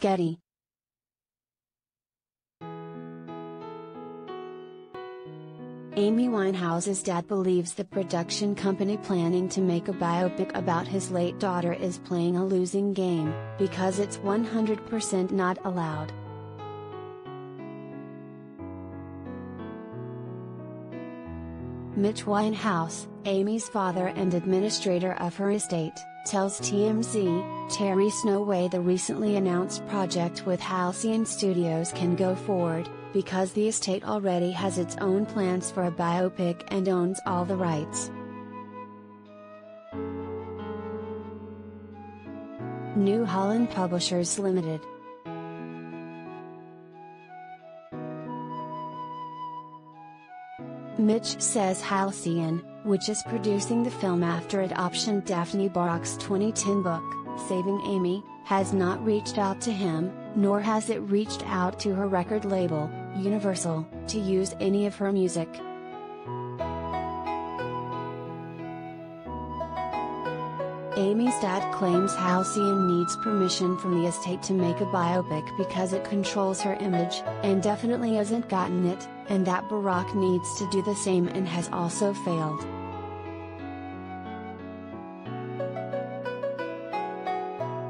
Getty. Amy Winehouse's dad believes the production company planning to make a biopic about his late daughter is playing a losing game, because it's 100% not allowed. Mitch Winehouse, Amy's father and administrator of her estate, tells TMZ, Terry no way the recently announced project with Halcyon Studios can go forward, because the estate already has its own plans for a biopic and owns all the rights. New Holland Publishers Limited Mitch says Halcyon, which is producing the film after it optioned Daphne Barak's 2010 book, Saving Amy, has not reached out to him, nor has it reached out to her record label, Universal, to use any of her music. Amy's dad claims Halcyon needs permission from the estate to make a biopic because it controls her image, and definitely hasn't gotten it, and that Barak needs to do the same and has also failed.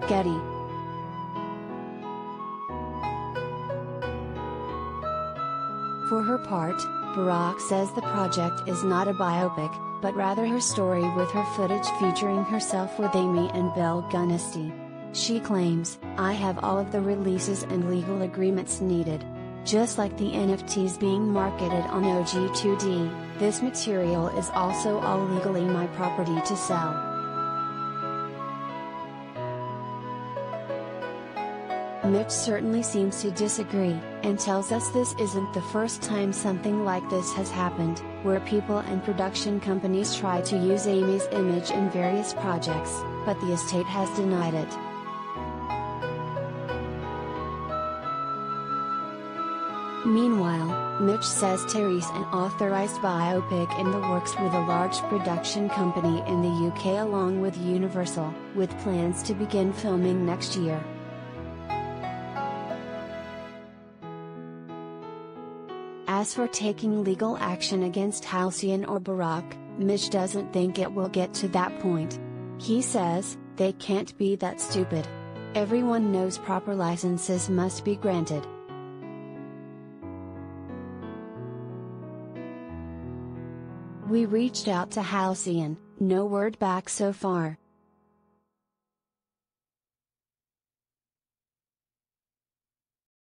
Getty For her part, Barak says the project is not a biopic, but rather her story with her footage featuring herself with Amy and Belle Gunnesty. She claims, I have all of the releases and legal agreements needed. Just like the NFTs being marketed on OG2D, this material is also all legally my property to sell. Mitch certainly seems to disagree, and tells us this isn't the first time something like this has happened, where people and production companies try to use Amy's image in various projects, but the estate has denied it. Meanwhile, Mitch says Terry's an authorized biopic in the works with a large production company in the UK along with Universal, with plans to begin filming next year. As for taking legal action against Halcyon or Barak, Mitch doesn't think it will get to that point. He says, they can't be that stupid. Everyone knows proper licenses must be granted. We reached out to Halcyon, no word back so far.